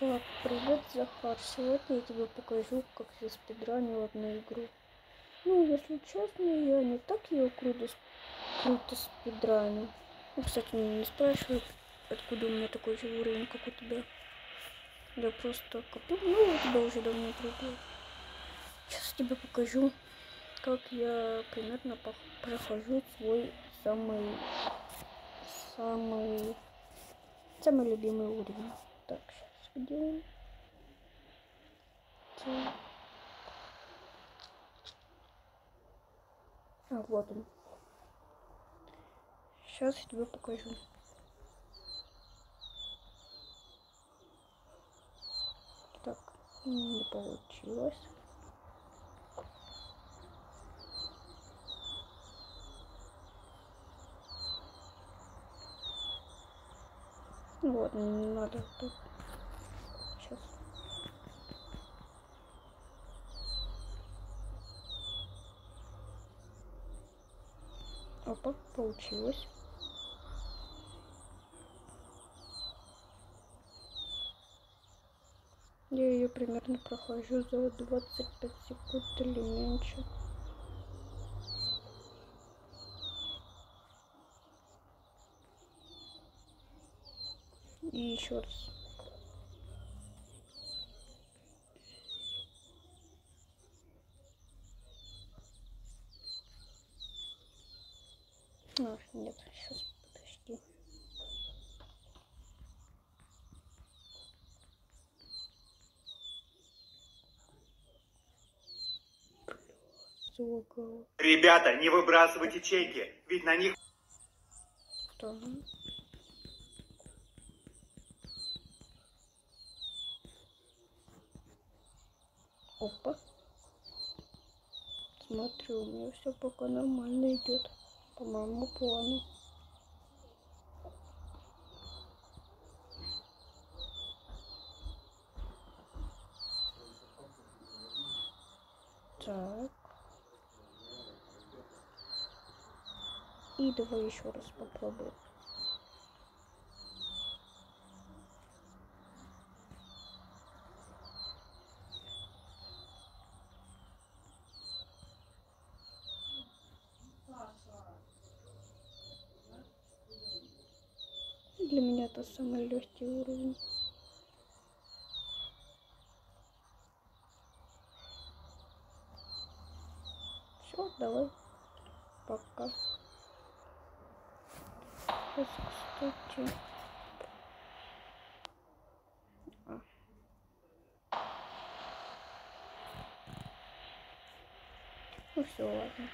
Так, привет, Захар. Сегодня я тебе покажу, как я спидранил одну игру. Ну, если честно, я не так ее круто, круто спидранил. Ну, кстати, меня не спрашивают, откуда у меня такой же уровень, как у тебя. Я просто копил, ну, у тебя уже давно другой. Сейчас тебе покажу, как я примерно прохожу свой самый, самый, самый любимый уровень. Так, сейчас он? А, вот он. Сейчас я тебе покажу. Так, не получилось. Вот, не надо тут. Сейчас. Опа, получилось. Я ее примерно прохожу за 25 секунд или меньше. И еще раз. А, нет, сейчас подожди. Ребята, не выбрасывайте чеки, ведь на них... Кто? Опа. Смотрю, у меня все пока нормально идет. По моему плану. Так. И давай еще раз попробуем. Для меня это самый легкий уровень. Все, давай. Пока. Сейчас, кстати. А. Ну все, ладно.